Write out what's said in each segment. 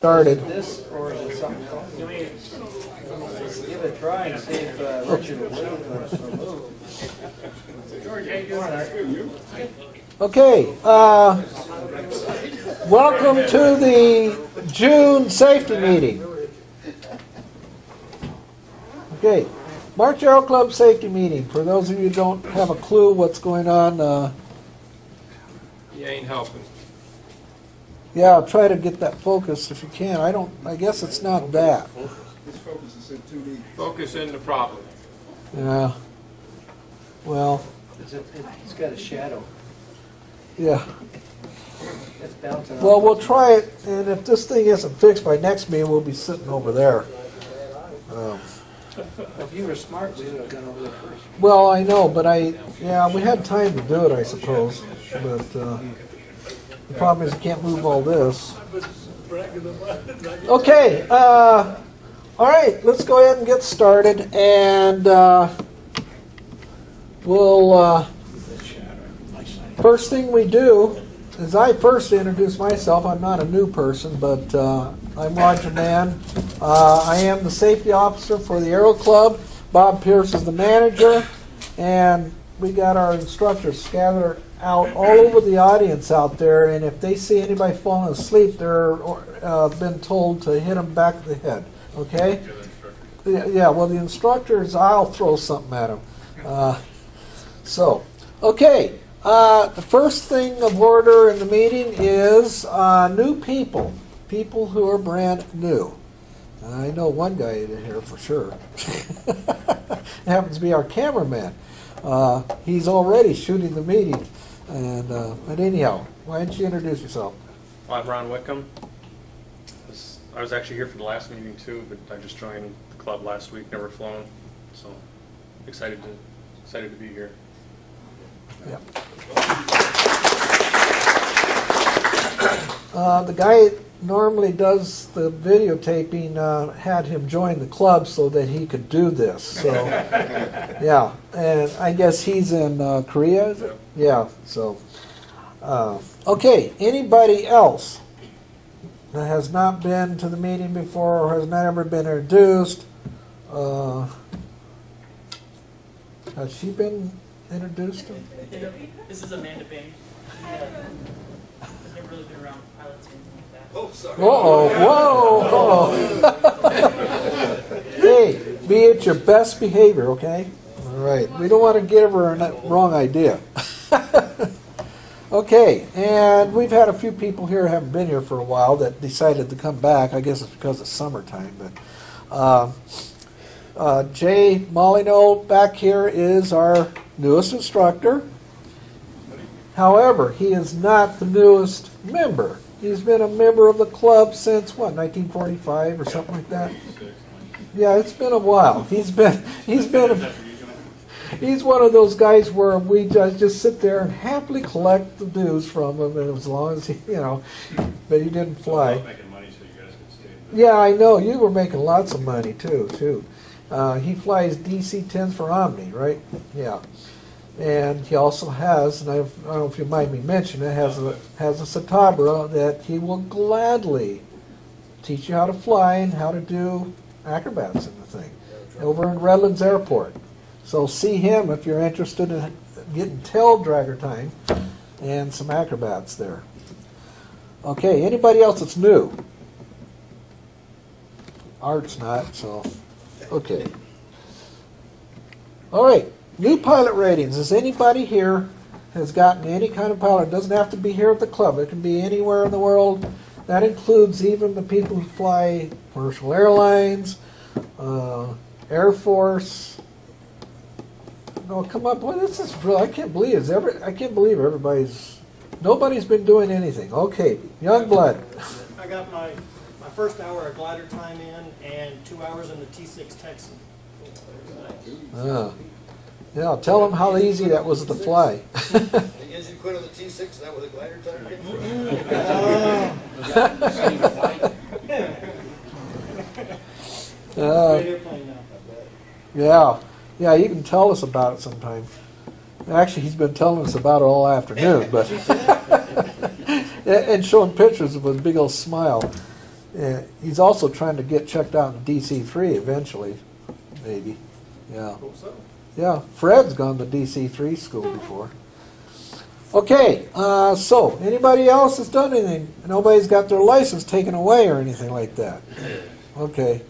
started. This or is it something else? Give it a try and see if uh, Richard will leave or so move. Okay, uh, welcome to the June safety meeting. Okay, March Aero Club safety meeting. For those of you who don't have a clue what's going on, uh, You ain't helping. Yeah, I'll try to get that focused if you can. I don't, I guess it's not that. This focus is in 2D. Focus in the problem. Yeah. Well, It's, a- it's got a shadow. yeah. It's bouncing off. Well, we'll try it, and if this thing isn't fixed by next meeting, we'll be sitting over there. Um, If you were smart, we would have gone over there first. Well, I know, but I, yeah, we had time to do it, I suppose. But uh, the problem is you can't move all this. Okay, uh, all right, let's go ahead and get started. And uh, we'll, uh, first thing we do is I first introduce myself. I'm not a new person, but uh, I'm Roger Mann. Uh, I am the safety officer for the Aero Club. Bob Pierce is the manager, and we got our instructors scattered out all over the audience out there. And if they see anybody falling asleep, they're uh, been told to hit them back of the head. Okay? Yeah, yeah, well, the instructors, I'll throw something at them. Uh, so, okay. Uh, the first thing of order in the meeting is uh, new people, people who are brand new. I know one guy in here for sure. happens to be our cameraman. Uh, he's already shooting the meeting. And uh, but anyhow, why don't you introduce yourself? I'm Ron Wickham. This- I was actually here for the last meeting too, but I just joined the club last week, never flown, so excited to, excited to be here. Yeah. Uh, the guy normally does the videotaping uh, had him join the club so that he could do this. So, yeah, and I guess he's in uh, Korea. Is it? Yeah. So, uh, okay. Anybody else that has not been to the meeting before or has not ever been introduced? Uh, has she been introduced? This is Amanda Bain. She, uh, has never really been around pilots or anything like that. Oh, sorry. Uh-oh, whoa, whoa. hey, be at your best behavior, okay? All right. We don't want to give her a wrong idea. okay, and we've had a few people here who haven't been here for a while that decided to come back. I guess it's because it's summertime, but uh, uh, Jay Molyneux back here is our newest instructor. However, he is not the newest member. He's been a member of the club since what, 1945 or something like that. Yeah, it's been a while. He's been he's been he's one of those guys where we just, just sit there and happily collect the dues from him, and as long as he, you know, but he didn't fly. Making money so you guys can stay. Yeah, I know. You were making lots of money too. Too. Uh, he flies DC-10s for Omni, right? Yeah. And he also has, and I, don't know if you mind me mentioning it, has a has a Citabria that he will gladly teach you how to fly and how to do acrobats in the thing over in Redlands Airport. So see him if you're interested in getting tail dragger time and some acrobats there. Okay, anybody else that's new? Art's not, so, okay. All right, new pilot ratings. Is anybody here has gotten any kind of pilot? It doesn't have to be here at the club. It can be anywhere in the world. That includes even the people who fly commercial airlines, uh, Air Force. No, come up. Boy, this is real. I can't believe it's every. I can't believe everybody's. Nobody's been doing anything. Okay, young blood. I got my, my first hour of glider time in and two hours in the T6 Texan. Ah. Yeah, tell them how easy that was to fly. The engine quit on the T6, that was a glider time Uh, Great airplane now. yeah, yeah, you can tell us about it sometime. Actually, he's been telling us about it all afternoon, but and showing pictures with a big old smile. Uh, he's also trying to get checked out in DC three eventually, maybe. Yeah. Hope so. Yeah, Fred's gone to DC three school before. Okay, uh, so anybody else has done anything? Nobody's got their license taken away or anything like that. Okay,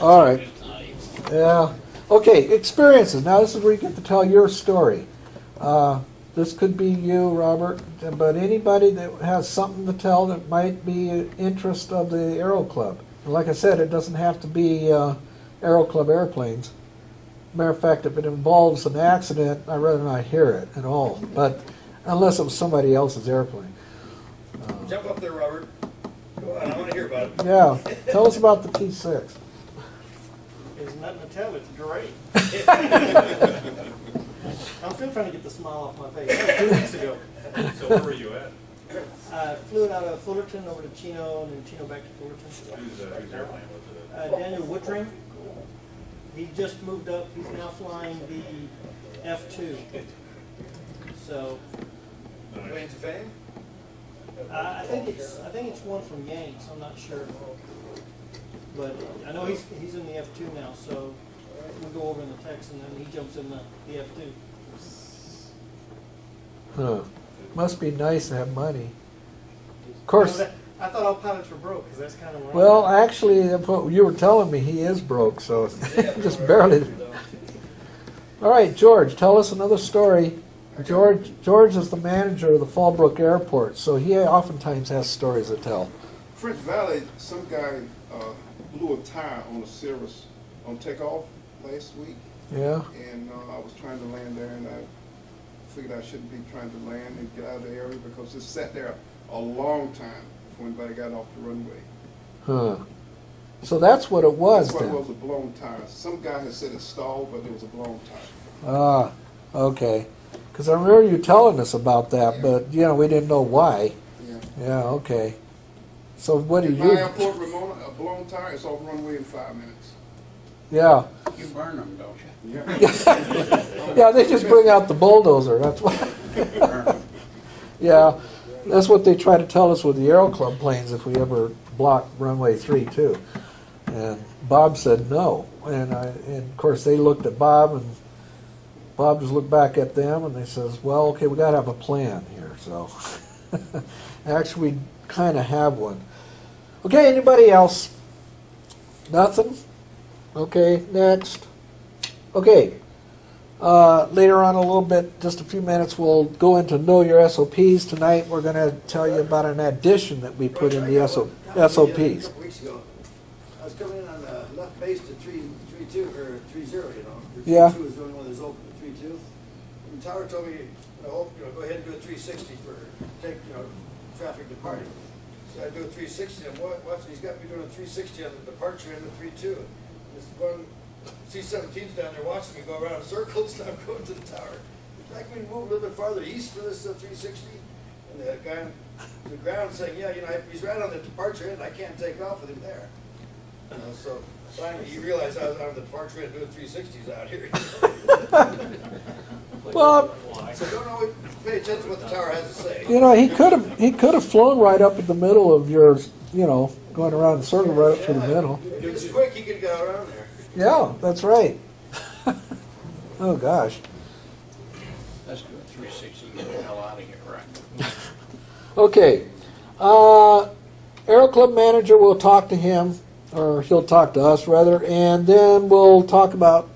all right. Yeah. Okay, experiences. Now this is where you get to tell your story. Uh, this could be you, Robert, but anybody that has something to tell that might be an interest of the Aero Club. Like I said, it doesn't have to be uh, Aero Club airplanes. Matter of fact, if it involves an accident, I'd rather not hear it at all. But unless it was somebody else's airplane. Jump up there, Robert. Go on, I wanna hear about it. Yeah, tell us about the T6. There's nothing to tell, it's great. I'm still trying to get the smile off my face. That was two weeks ago. So where were you at? I flew it out of Fullerton over to Chino and then Chino back to Fullerton. Whose, uh, whose airplane was Uh, Daniel Woodring, he just moved up, he's now flying the F2. So, Planes of fame? I think it's, I think it's one from Yanks, I'm not sure. But I know he's, he's in the F2 now, so we'll go over in the text and then he jumps in the, the F2. Huh. Must be nice to have money. Of You know, course, that- I thought all pilots were broke, because that's kind of where I'm well, actually, what you were telling me he is broke, so just barely. All right, George, tell us another story. George, George is the manager of the Fallbrook Airport, so he oftentimes has stories to tell. French Valley, some guy uh, blew a tire on a Cirrus on takeoff last week, Yeah. and uh, I was trying to land there, and I figured I shouldn't be trying to land and get out of the area because it sat there a long time before anybody got off the runway. Huh. So that's what it was That's what it then. was a blown tire. Some guy had said it stalled, but it was a blown tire. Ah, okay. Because I remember you telling us about that, but you know we didn't know why. Yeah. Yeah. Okay. So what do In you? my airport, Ramona, a blown tire is off runway in five minutes. Yeah. You burn them, don't you? Yeah. Yeah, they just bring out the bulldozer. That's what. yeah, that's what they try to tell us with the Aero Club planes if we ever block runway three too. And Bob said no, and I, and of course they looked at Bob, and Bob just looked back at them, and they says, "Well, okay, we got to have a plan here." So actually, we kind of have one. Okay, anybody else? Nothing. Okay, next. Okay, uh, later on, a little bit, just a few minutes, we'll go into know your SOPs. Tonight, we're going to tell you about an addition that we put in the SO, SOPs. couple weeks ago, I was coming in on the left base to three, three two, or three zero, you know. or Yeah. Three two is the only one that's open, three two. And Tower told me, oh, you know, go ahead and do a three sixty for, take, you know, traffic departing. So I do a three sixty, and what, watch, he's got me doing a three sixty on the departure end of three two. This one, C seventeen's down there watching me go around in circles, and I'm going to the tower. Would you like me to move a little bit farther east for this uh, three sixty? And the guy on the ground saying, yeah, you know, he's right on the departure end, I can't take off with him there. You know, so finally he realized I was on the departure end doing three sixties out here. Well, So don't always pay attention to what the tower has to say. you know, he could have he could have flown right up in the middle of yours, you know, going around in a circle right up through the middle. If it was quick, he could go around there. Yeah, that's right. oh gosh. Let's do a three sixty, get the hell out of here, right? Okay. Uh, Aero Club manager will talk to him, or he'll talk to us rather, and then we'll talk about.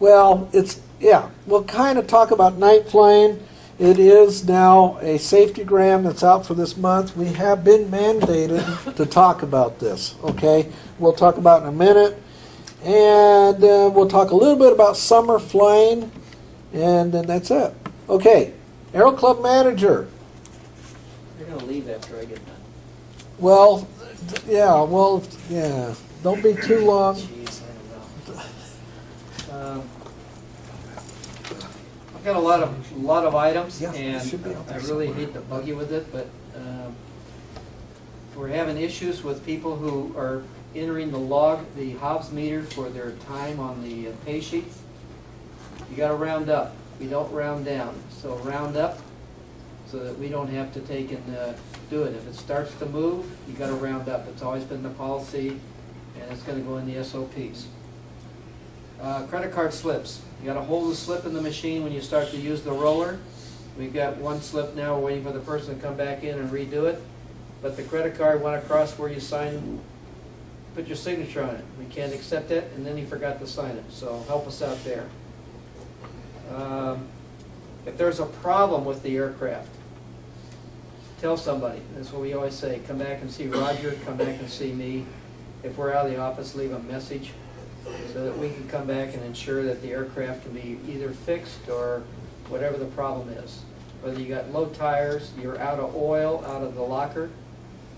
Well, it's yeah, we'll kind of talk about night flying. It is now a safety gram that's out for this month. We have been mandated to talk about this. Okay, we'll talk about it in a minute, and uh, we'll talk a little bit about summer flying, and then that's it. Okay, Aero Club manager. You're gonna leave after I get done. Well, yeah, well, yeah. Don't be too long. Jeez, I don't know. Um, I've got a lot of, a lot of items, Yeah, and should be out I really somewhere. hate to bug you with it, but um, we're having issues with people who are entering the log, the Hobbs meter for their time on the uh, pay sheets. You gotta round up. We don't round down. So round up so that we don't have to take and uh, do it. If it starts to move, you gotta round up. It's always been the policy, and it's gonna go in the SOPs. Uh, Credit card slips. You gotta hold the slip in the machine when you start to use the roller. We've got one slip now, waiting for the person to come back in and redo it. But the credit card went across where you sign, put your signature on it. We can't accept it, and then he forgot to sign it, so help us out there. Um, If there's a problem with the aircraft, tell somebody. That's what we always say, come back and see Roger, come back and see me. If we're out of the office, leave a message so that we can come back and ensure that the aircraft can be either fixed or whatever the problem is. Whether you got low tires, you're out of oil, out of the locker.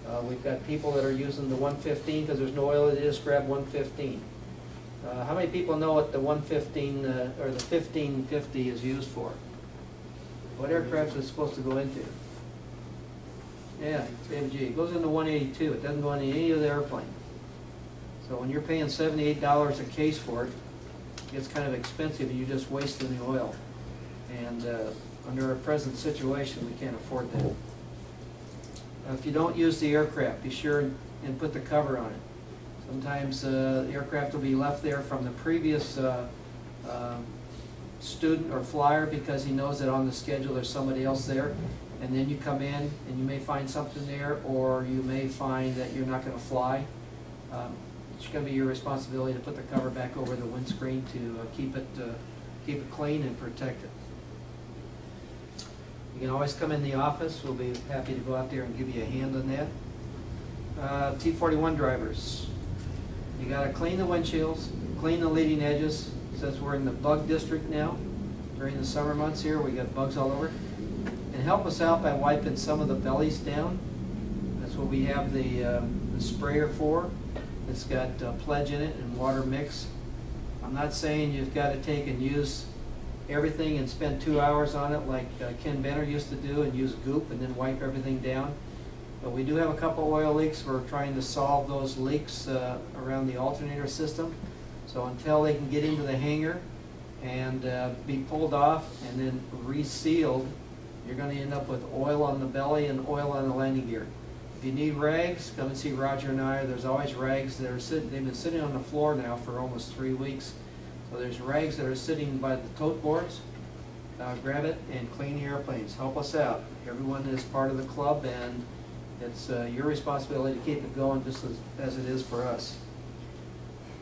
Uh, we've got people that are using the one fifteen, because there's no oil, they just grab one fifteen. Uh, how many people know what the one fifteen, uh, or the fifteen fifty is used for? What aircraft is it supposed to go into? Yeah, AMG, it goes into one eighty-two, it doesn't go into any of the airplane. So when you're paying seventy-eight dollars a case for it, it's kind of expensive, and you're just wasting the oil. And, uh, under our present situation, we can't afford that. If you don't use the aircraft, be sure and- put the cover on it. Sometimes, uh, the aircraft will be left there from the previous, uh, um, student or flyer because he knows that on the schedule there's somebody else there. And then you come in and you may find something there, or you may find that you're not gonna fly. Um, It's gonna be your responsibility to put the cover back over the windscreen to uh, keep it, uh, keep it clean and protect it. You can always come in the office, we'll be happy to go out there and give you a hand on that. Uh, T forty-one drivers, you gotta clean the windshields, clean the leading edges, since we're in the bug district now. During the summer months here, we got bugs all over. And help us out by wiping some of the bellies down. That's what we have the, um, the sprayer for. It's got uh, pledge in it and water mix. I'm not saying you've gotta take and use everything and spend two hours on it like uh, Ken Benner used to do and use goop and then wipe everything down. But we do have a couple oil leaks. We're trying to solve those leaks uh, around the alternator system. So until they can get into the hangar and uh, be pulled off and then resealed, you're gonna end up with oil on the belly and oil on the landing gear. If you need rags, come and see Roger and I. There's always rags that are sitting, they've been sitting on the floor now for almost three weeks. So there's rags that are sitting by the tote boards. Uh, grab it and clean the airplanes. Help us out. Everyone is part of the club and it's uh, your responsibility to keep it going just as, as it is for us.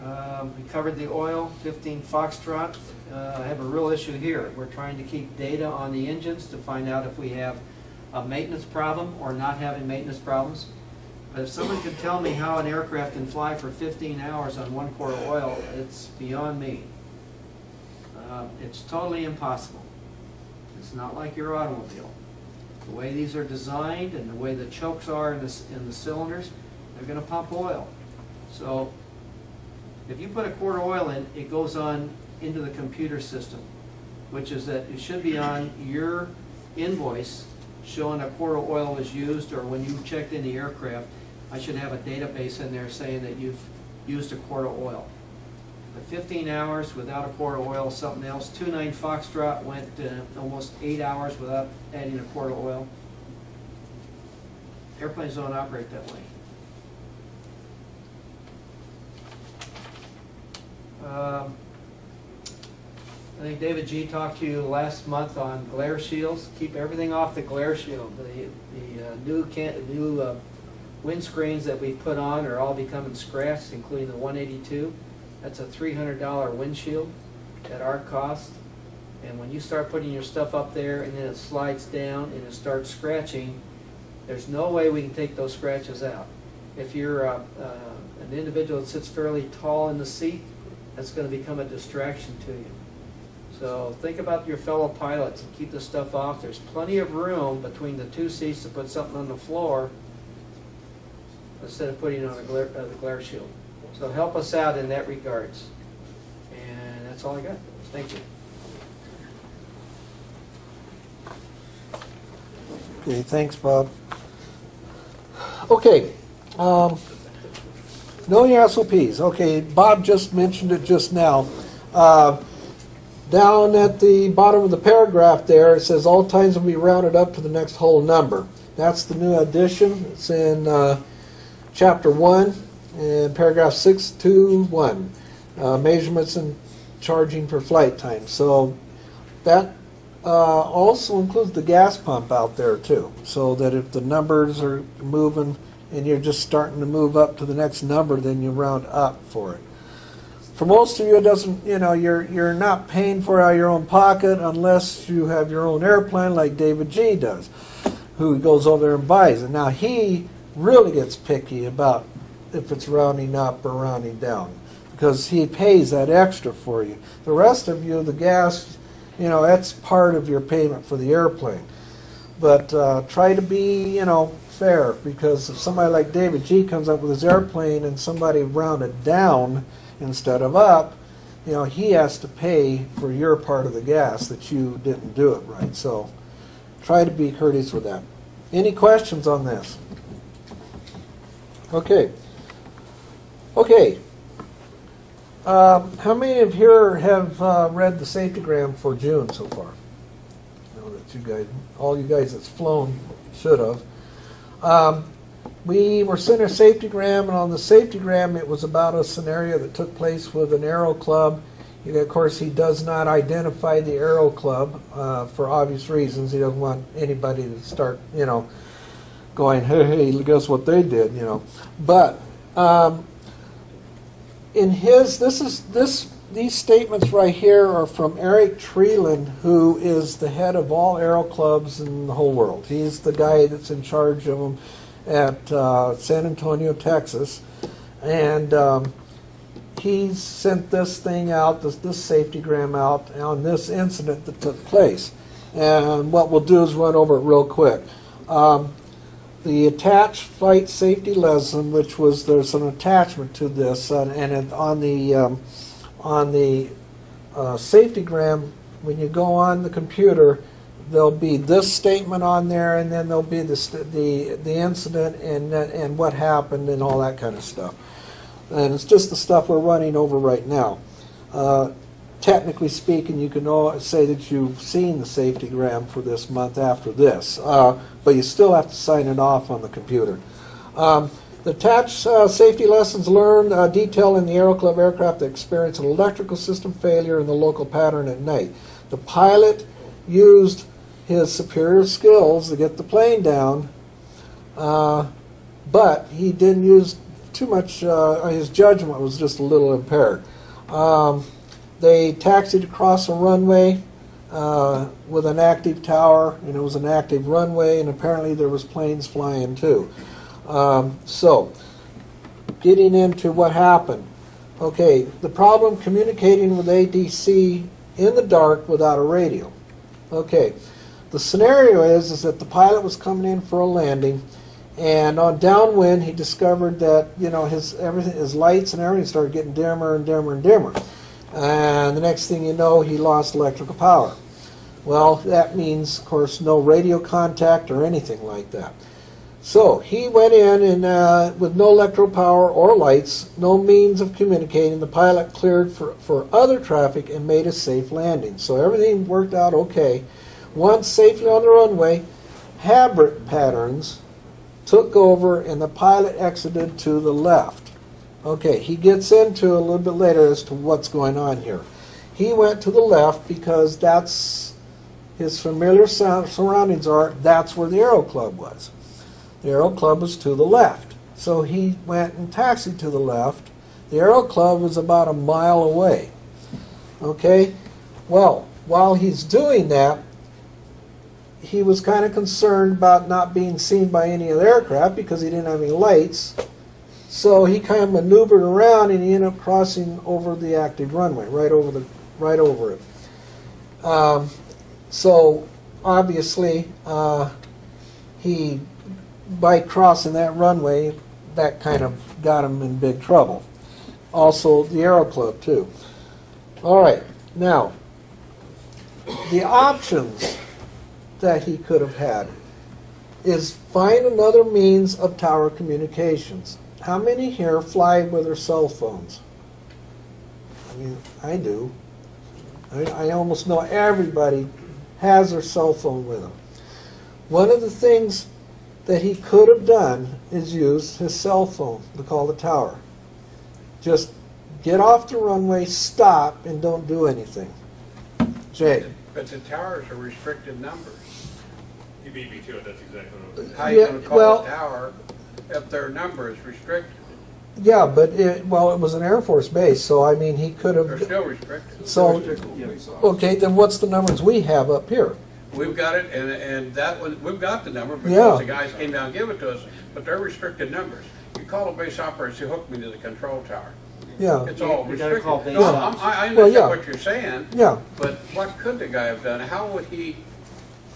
Um, we covered the oil, 15 Foxtrot. Uh, I have a real issue here. We're trying to keep data on the engines to find out if we have a maintenance problem or not having maintenance problems. But if someone could tell me how an aircraft can fly for 15 hours on one quart of oil, it's beyond me. Uh, It's totally impossible. It's not like your automobile. The way these are designed and the way the chokes are in the, in the cylinders, they're gonna pump oil. So if you put a quart of oil in, it goes on into the computer system, which is that it should be on your invoice showing a quart of oil was used, or when you checked in the aircraft, I should have a database in there saying that you've used a quart of oil. But fifteen hours without a quart of oil, something else. Two nine Foxtrot went uh, almost eight hours without adding a quart of oil. Airplanes don't operate that way. Um, I think David G. talked to you last month on glare shields. Keep everything off the glare shield. The, the uh, new can, new uh, windscreens that we've put on are all becoming scratched, including the 182. That's a $300 windshield at our cost. And when you start putting your stuff up there and then it slides down and it starts scratching, there's no way we can take those scratches out. If you're uh, uh, an individual that sits fairly tall in the seat, that's going to become a distraction to you. So think about your fellow pilots and keep the stuff off. There's plenty of room between the two seats to put something on the floor instead of putting it on the glare, uh, the glare shield. So help us out in that regards. And that's all I got. Thank you. Okay, thanks, Bob. Okay, um, knowing your SOPs, okay, Bob just mentioned it just now. Uh, Down at the bottom of the paragraph there, it says all times will be rounded up to the next whole number. That's the new addition. It's in uh, chapter 1 and paragraph 621. Uh, measurements and charging for flight time. So that uh, also includes the gas pump out there too. So that if the numbers are moving and you're just starting to move up to the next number, then you round up for it. For most of you, it doesn't. You know, you're you're not paying for it out of your own pocket unless you have your own airplane, like David G does, who goes over there and buys it. Now he really gets picky about if it's rounding up or rounding down because he pays that extra for you. The rest of you, the gas, you know, that's part of your payment for the airplane. But uh, try to be, you know, fair because if somebody like David G comes up with his airplane and somebody rounded down instead of up, you know, he has to pay for your part of the gas that you didn't do it right. So try to be courteous with that. Any questions on this? Okay. Okay. Um, how many of here have uh, read the safetygram for June so far? I know that you guys, all you guys that's flown should have. Um, we were sent a safetygram, and on the safetygram, it was about a scenario that took place with an aero club. You- Of course, he does not identify the aero club uh, for obvious reasons. He doesn't want anybody to start, you know, going, hey, hey, guess what they did, you know. But um, in his, this is this. These statements right here are from Eric Treeland, who is the head of all aero clubs in the whole world. He's the guy that's in charge of them at uh, San Antonio, Texas, and um, he sent this thing out, this, this safety gram out on this incident that took place. And what we'll do is run over it real quick. Um, the attached flight safety lesson, which was there's an attachment to this, uh, and it, on the um, on the uh, safetygram, when you go on the computer, there'll be this statement on there, and then there'll be the the the incident and and what happened and all that kind of stuff. And it's just the stuff we're running over right now. Uh, technically speaking, you can say that you've seen the safety gram for this month after this, uh, but you still have to sign it off on the computer. Um, the attached uh, safety lessons learned uh, detail in the Aero Club aircraft that experienced an electrical system failure in the local pattern at night. The pilot used his superior skills to get the plane down, uh, but he didn't use too much. Uh, his judgment was just a little impaired. Um, they taxied across a runway uh, with an active tower, and it was an active runway, and apparently there was planes flying too. Um, so, getting into what happened. Okay, the problem communicating with ADC in the dark without a radio. Okay, the scenario is is that the pilot was coming in for a landing, and on downwind he discovered that you know his everything, his lights and everything started getting dimmer and dimmer and dimmer, and the next thing you know he lost electrical power. Well, that means, of course, no radio contact or anything like that. So he went in and uh, with no electrical power or lights, no means of communicating, the pilot cleared for, for other traffic and made a safe landing. So everything worked out okay. Once safely on the runway, habit patterns took over and the pilot exited to the left. Okay, he gets into a little bit later as to what's going on here. He went to the left because that's his familiar surroundings are, that's where the Aero Club was. The Aero Club was to the left. So he went and taxied to the left. The Aero Club was about a mile away. Okay? Well, while he's doing that, he was kind of concerned about not being seen by any of the aircraft because he didn't have any lights. So he kind of maneuvered around and he ended up crossing over the active runway, right over the right over it. Um, so obviously, uh, he by crossing that runway, that kind of got him in big trouble. Also, the Aero Club too. All right, now the options that he could have had is find another means of tower communications. How many here fly with their cell phones? I mean, I do. I, I almost know everybody has their cell phone with them. One of the things that he could have done is use his cell phone to call the tower. Just get off the runway, stop, and don't do anything. Jay? But the towers are restricted numbers. You beat me to it, that's exactly what it was. How you Yeah, gonna well- call a tower if their number is restricted? Yeah, but it, well, it was an Air Force base, so I mean, he could They're have. still restricted. So, Police okay, then what's the numbers we have up here? We've got it, and, and that one, we've got the number Yeah. because the guys came down and gave it to us, but they're restricted numbers. You call a base operator and say, hook me to the control tower. Yeah, It's all You gotta restricted. call base No. I'm- I, I Well, yeah. understand what you're saying, yeah. but what could the guy have done? How would he,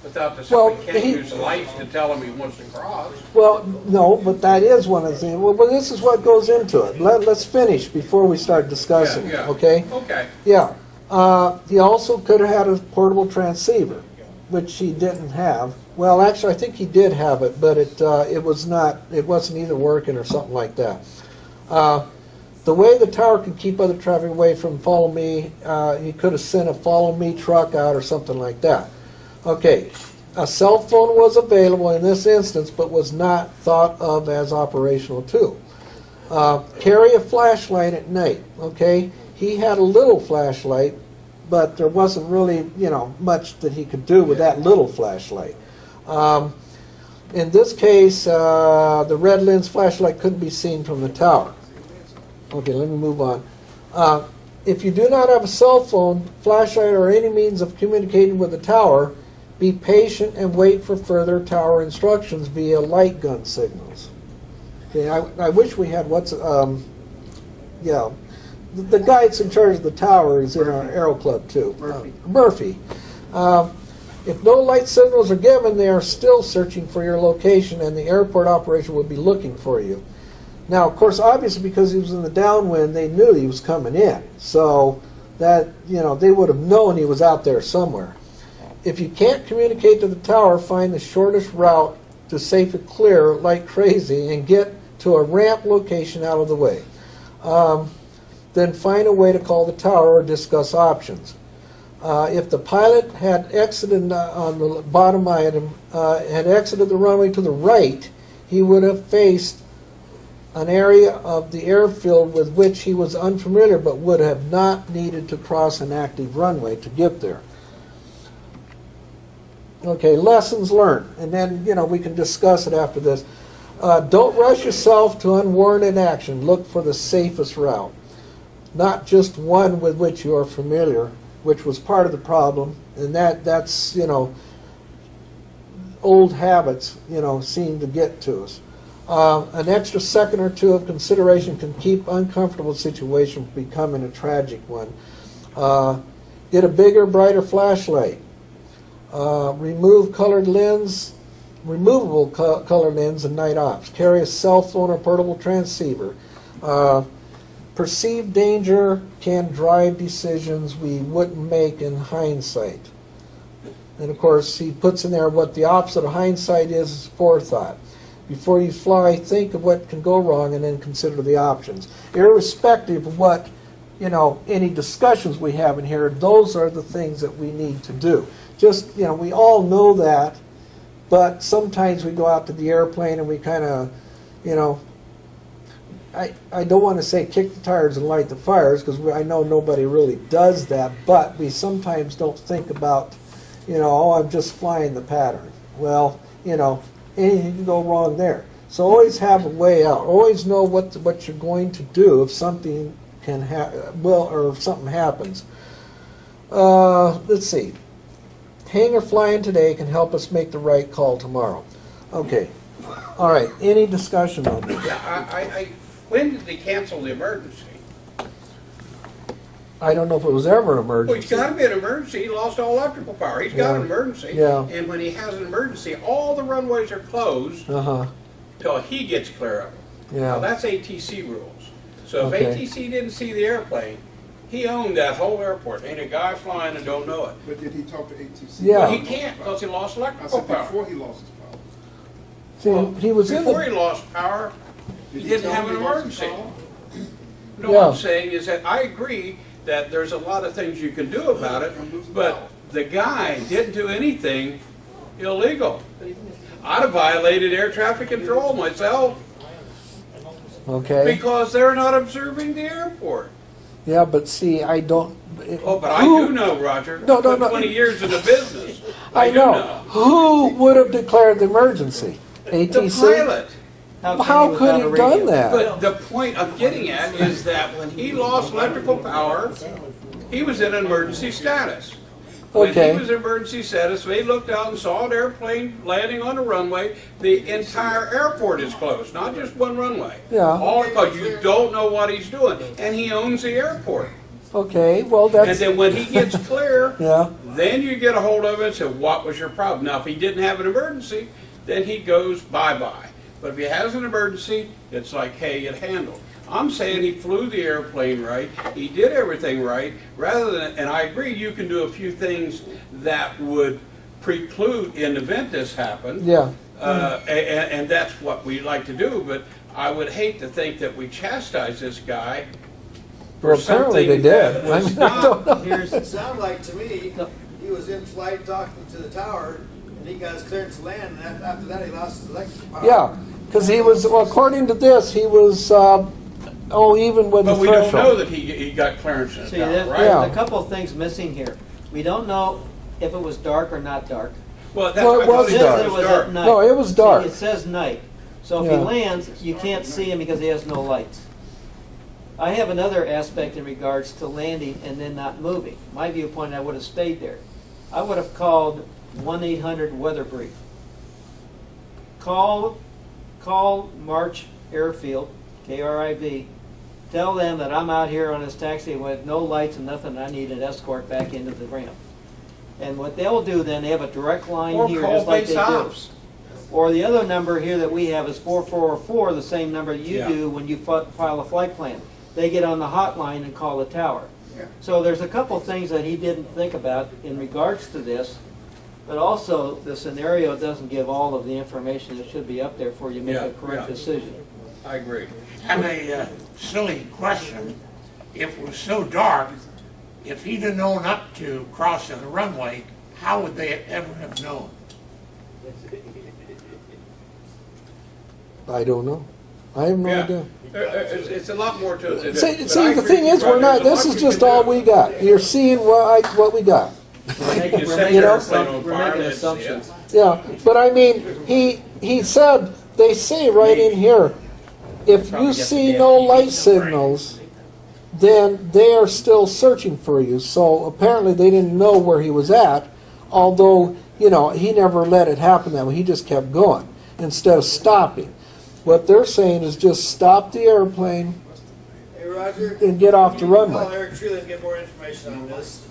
without the, Well, can't he- use lights to tell him he wants to cross? Well, no, but that is one of the things. Well, well, this is what goes into it. Let, let's finish before we start discussing, Yeah, yeah. okay? Okay. Yeah. Uh, he also could have had a portable transceiver, which he didn't have. Well, actually, I think he did have it, but it uh, it was not. It wasn't either working or something like that. Uh, the way the tower could keep other traffic away from follow me, uh, he could have sent a follow me truck out or something like that. Okay, a cell phone was available in this instance, but was not thought of as operational too. Uh, carry a flashlight at night. Okay, he had a little flashlight, but there wasn't really, you know, much that he could do with that little flashlight. Um, in this case, uh, the red lens flashlight couldn't be seen from the tower. Okay, let me move on. Uh, if you do not have a cell phone, flashlight, or any means of communicating with the tower, be patient and wait for further tower instructions via light gun signals. Okay, I, I wish we had what's, um, yeah, the, the guy that's in charge of the tower is in our Aero Club too. Murphy. Uh, Murphy. Um, if no light signals are given, they are still searching for your location and the airport operation will be looking for you. Now, of course, obviously because he was in the downwind, they knew he was coming in. So that, you know, they would have known he was out there somewhere. If you can't communicate to the tower, find the shortest route to safe and clear like crazy and get to a ramp location out of the way. Um, then find a way to call the tower or discuss options. Uh, if the pilot had exited on the bottom item, uh, had exited the runway to the right, he would have faced an area of the airfield with which he was unfamiliar but would have not needed to cross an active runway to get there. Okay, lessons learned, and then you know we can discuss it after this. Uh, don't rush yourself to unwarranted action. Look for the safest route, not just one with which you are familiar, which was part of the problem, and that that's you know old habits you know seem to get to us. Uh, an extra second or two of consideration can keep uncomfortable situation from becoming a tragic one. Uh, get a bigger, brighter flashlight. Uh, remove colored lens, removable co- color lens in night ops. Carry a cell phone or portable transceiver. Uh, perceived danger can drive decisions we wouldn't make in hindsight. And of course, he puts in there what the opposite of hindsight is, is forethought. Before you fly, think of what can go wrong and then consider the options. Irrespective of what, you know, any discussions we have in here, those are the things that we need to do. Just, you know, we all know that, but sometimes we go out to the airplane and we kind of, you know, I, I don't want to say kick the tires and light the fires because I know nobody really does that, but we sometimes don't think about, you know, oh, I'm just flying the pattern. Well, you know, anything can go wrong there. So always have a way out. Always know what what you're going to do if something can ha- well or if something happens. Uh, let's see. Hangar flying today can help us make the right call tomorrow. Okay. All right. Any discussion on this? Yeah, I, I, I, when did they cancel the emergency? I don't know if it was ever an emergency. Well, it's emergency. gotta be an emergency, he lost all electrical power, he's got an emergency. Yeah. And when he has an emergency, all the runways are closed Uh huh. till he gets clear of. Now, Yeah. that's ATC rules. So if Okay. ATC didn't see the airplane, he owned that whole airport, ain't a guy flying and don't know it. But did he talk to ATC? Yeah. Well, he can't, because he lost I electrical said power. before he lost his power. See, he was in Before he lost power, he Did didn't have an he lost his emergency. power? No, Yeah. I'm saying is that I agree that there's a lot of things you can do about it, but the guy didn't do anything illegal. I'd have violated air traffic control myself Okay. because they're not observing the airport. Yeah, but see, I don't. Oh, but I who- do know, Roger. No, no, I've no. 20 years in the business. I do know. Who would have declared the emergency? The ATC. pilot. How could he have done that? But the point I'm getting at is that when he lost electrical power, he was in emergency status. When Okay. he was in emergency status, they looked out and saw an airplane landing on a runway. The entire airport is closed, not just one runway. Yeah. All because you don't know what he's doing, and he owns the airport. Okay. Well, that's. And then when he gets clear, Yeah. then you get a hold of it and say, what was your problem? Now, if he didn't have an emergency, then he goes bye-bye. But if he has an emergency, it's like, hey, it handled. I'm saying he flew the airplane right, he did everything right, rather than, and I agree, you can do a few things that would preclude an event this happened. Yeah. Uh, a- a- and that's what we like to do, but I would hate to think that we chastise this guy for Well, apparently they did. I was mean, I don't know. Here's, It sounded like to me, he was in flight talking to the tower, and he got his clearance to land, and after that, he lost his electric power. Yeah, because he was. Well, according to this, he was. Uh, oh, even with But the we don't know threshold. that he, he got clearance in see, tower, there's, right? Yeah. there's a couple of things missing here. We don't know if it was dark or not dark. Well, that's Well, what it I was It thought says dark. that it was dark. at night. No, it was See, dark. It says night. So if Yeah. he lands, you can't see him because he has no lights. I have another aspect in regards to landing and then not moving. My viewpoint, I would have stayed there. I would have called one eight hundred weather brief. Call, call March Airfield, KRIV. Tell them that I'm out here on this taxi with no lights and nothing. I need an escort back into the ramp. And what they'll do then, they have a direct line Or here, call just like they base do. ops. Or the other number here that we have is 4404, the same number you Yeah. do when you fi- file a flight plan. They get on the hotline and call the tower. Yeah. So there's a couple things that he didn't think about in regards to this, but also the scenario doesn't give all of the information that should be up there for you to make Yeah, a correct yeah. decision. I agree. have a uh, silly question. If it was so dark, if he'd have known up to crossing the runway, how would they ever have known? I don't know. I have no Yeah. idea. Uh, uh, It's, it's a lot more to it. See, that, see, the thing is, we're not. This is just all we got. You're seeing what I what we got. We're making, You we're set making the assump- airplane we're making and it's- yeah. assumptions. Yeah, but I mean, he he said they say right in here, if Probably you see no light signals, then they are still searching for you. So apparently they didn't know where he was at, although you know he never let it happen that way. He just kept going instead of stopping. What they're saying is just stop the airplane Hey, Roger. and get off the you can Call runway. Eric Treeley and get more information on this.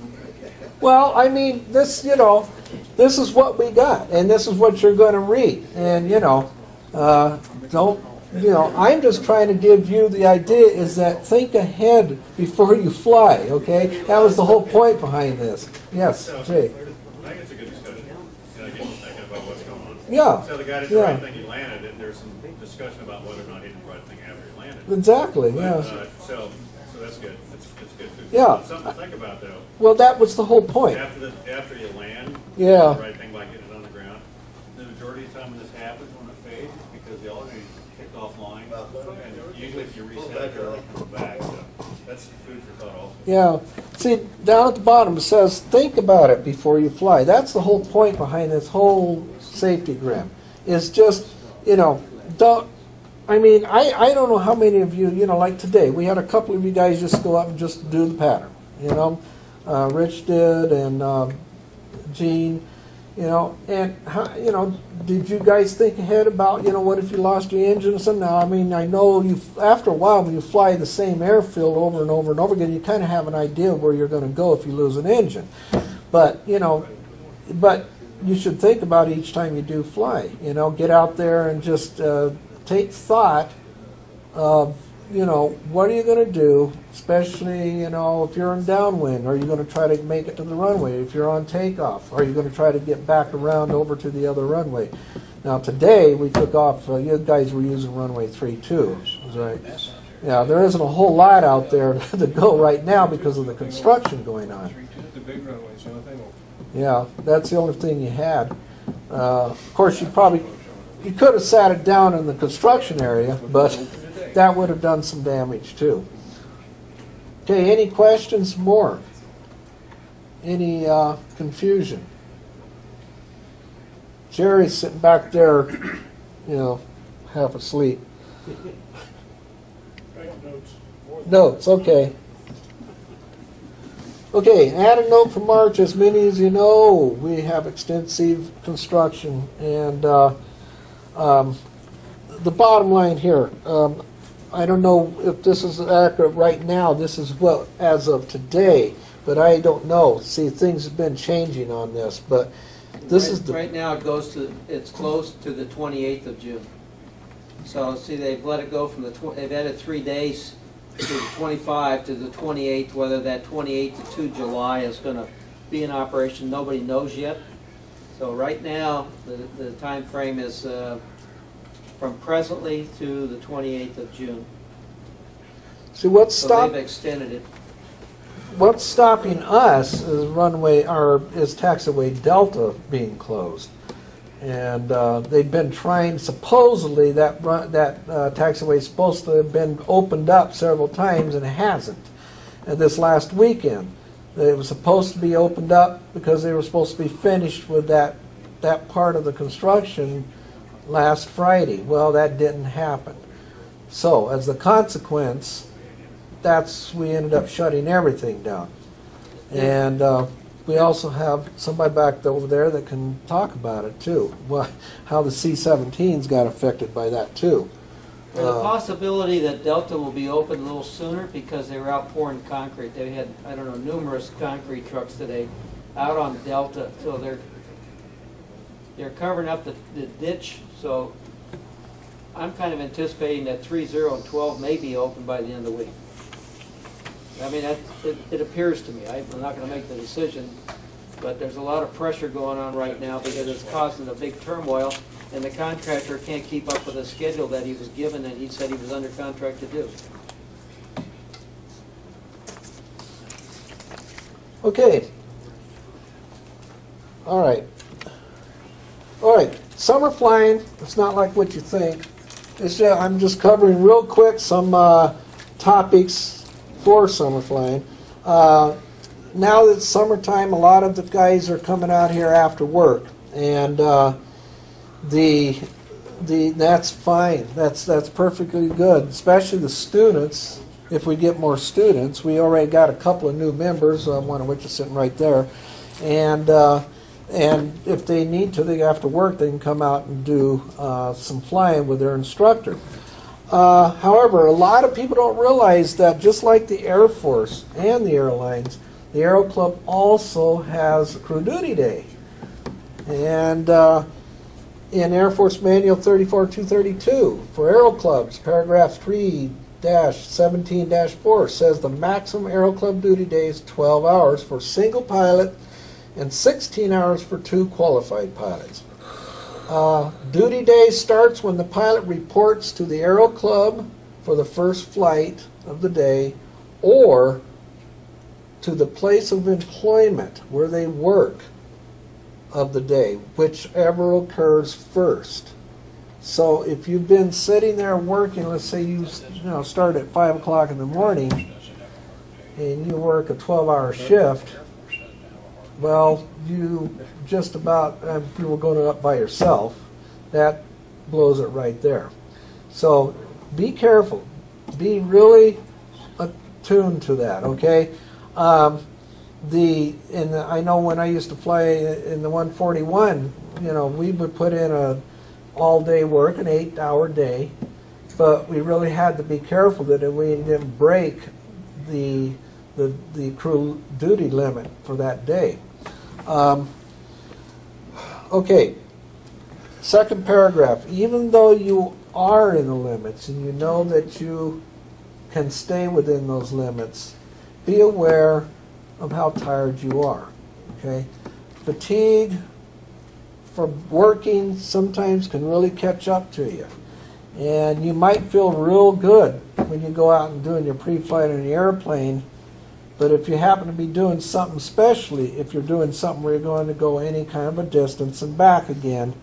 Well, I mean, this, you know, this is what we got, and this is what you're going to read. And, you know, uh, don't, you know, I'm just trying to give you the idea is that think ahead before you fly, okay? That was the whole point behind this. Yes, Jay. I think it's a good discussion, you know, thinking about what's going on. Yeah, So the guy did the yeah. right thing, he landed, and there's some discussion about whether or not he did the right thing after he landed. Exactly, But, yeah. uh, So, so that's good, that's, that's good. food. Yeah. Something to think about though, Well, that was the whole point. after the, after you land. Yeah. The right thing by getting it on the ground. The majority of the time when this happens, when it fades, it's because the alternator kicked offline. And usually Yeah. See, down at the bottom it says, think about it before you fly. That's the whole point behind this whole safety gram. It's just, you know, don't. I mean, I, I don't know how many of you, you know, like today, we had a couple of you guys just go up and just do the pattern. You know, uh, Rich did and um, Gene, you know, and how, you know, did you guys think ahead about, you know, what if you lost your engine or something? Now, I mean, I know you after a while when you fly the same airfield over and over and over again, you kind of have an idea where you're going to go if you lose an engine. But you know, but you should think about each time you do fly. You know, get out there and just uh, take thought of you know what are you going to do, especially you know if you're in downwind. Are you going to try to make it to the runway? If you're on takeoff, are you going to try to get back around over to the other runway? Now today we took off. Uh, you guys were using runway three two, right? Yeah, there isn't a whole lot out there to go right now because of the construction going on. Yeah, that's the only thing you had. Uh, Of course, you probably, you could have sat it down in the construction area, but that would have done some damage too. Okay, any questions more? Any uh, confusion? Jerry's sitting back there, you know, half asleep. Notes, Notes, okay. Okay, add a note for March. As many as you know, we have extensive construction, and uh, um, the bottom line here. Um, I don't know if this is accurate right now. This is what as of today, but I don't know. See, things have been changing on this, but this Right- is the Right now, it goes to, it's close to the 28th of June. So, see, they've let it go from the, tw- they've added three days to the 25 to the 28th, whether that 28th to 2 July is gonna be in operation, nobody knows yet. So right now, the, the time frame is, uh, from presently to the 28th of June. see what's So stop. they've extended it. What's stopping us is runway or is taxiway Delta being closed, and uh, they've been trying. Supposedly that run, that uh, taxiway is supposed to have been opened up several times and it hasn't. And this last weekend, it was supposed to be opened up because they were supposed to be finished with that that part of the construction last Friday. Well, that didn't happen. So as a consequence that's we ended up shutting everything down. And uh, we also have somebody back over there that can talk about it too. Well, how the C-17s got affected by that too. There's a Uh, possibility that Delta will be open a little sooner because they were out pouring concrete. They had, I don't know, numerous concrete trucks today out on Delta, so they're, they're covering up the, the ditch, so I'm kind of anticipating that three, zero, and twelve may be open by the end of the week. I mean, that, it, it appears to me, I- I'm not gonna make the decision, but there's a lot of pressure going on right now because it's causing a big turmoil, and the contractor can't keep up with the schedule that he was given and he said he was under contract to do. Okay. All right. Summer flying. It's not like what you think. It's just, I'm just covering real quick some uh, topics for summer flying. Uh, now that it's summertime, a lot of the guys are coming out here after work, and uh, the the that's fine. That's that's perfectly good, especially the students. If we get more students, we already got a couple of new members, uh, one of which is sitting right there, and uh, and if they need to, they have to work they can come out and do uh, some flying with their instructor. Uh, however, a lot of people don't realize that just like the Air Force and the airlines, the Aero Club also has Crew Duty Day. And uh, in Air Force Manual 34232 for Aero Clubs, paragraph 3 17 4 says the maximum Aero Club duty day is 12 hours for single pilot and 16 hours for two qualified pilots. Uh, duty day starts when the pilot reports to the Aero Club for the first flight of the day or to the place of employment where they work of the day, whichever occurs first. So if you've been sitting there working, let's say you, you know start at five o'clock in the morning, and you work a twelve-hour shift, well, you just about if you were going up by yourself, that blows it right there. So be careful, be really attuned to that. Okay. Um, the the, I know when I used to fly in the 141, you know, we would put in a all day work, an eight hour day, but we really had to be careful that we didn't break the the, the crew duty limit for that day. Um, okay, second paragraph. Even though you are in the limits and you know that you can stay within those limits, be aware of how tired you are. Okay, fatigue from working sometimes can really catch up to you, and you might feel real good when you go out and doing your pre-flight in the airplane. But if you happen to be doing something, especially if you're doing something where you're going to go any kind of a distance and back again,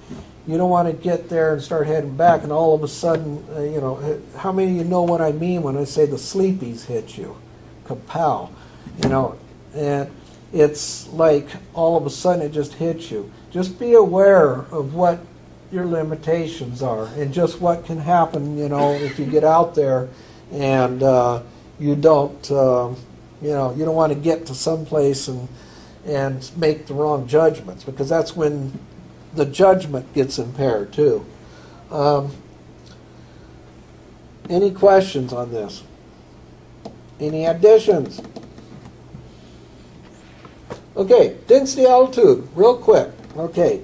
you don't want to get there and start heading back, and all of a sudden, uh, you know, uh, how many of you know what I mean when I say the sleepies hit you? Kapow. You know, and it's like all of a sudden it just hits you. Just be aware of what your limitations are and just what can happen, you know, if you get out there and uh, you don't, um, you know, you don't want to get to some place and and make the wrong judgments because that's when the judgment gets impaired too. Um, any questions on this? Any additions? Okay, density altitude, real quick. Okay,